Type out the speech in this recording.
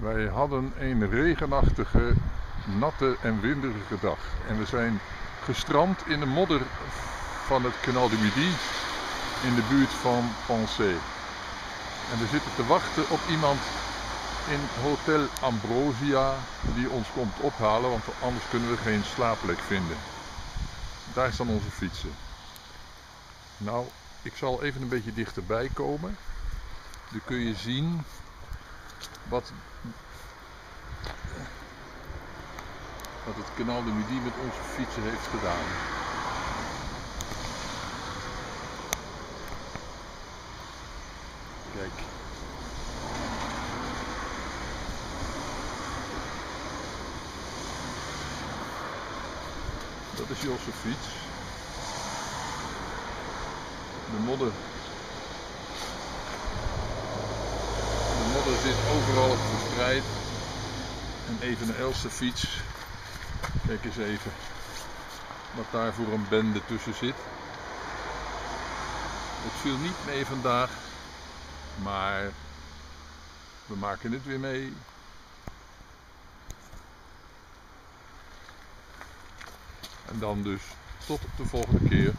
Wij hadden een regenachtige, natte en winderige dag. En we zijn gestrand in de modder van het Canal du Midi in de buurt van Pensée. En we zitten te wachten op iemand in Hotel Ambrosia die ons komt ophalen, want anders kunnen we geen slaapplek vinden. Daar staan onze fietsen. Nou, ik zal even een beetje dichterbij komen. Dan kun je zien wat, wat het kanaal de Midi met onze fietsen heeft gedaan. Kijk. Dat is Josse fiets. De modder. Zit overal verspreid. En even een Else fiets. Kijk eens even wat daar voor een bende tussen zit. Het viel niet mee vandaag, maar we maken het weer mee. En dan dus tot de volgende keer.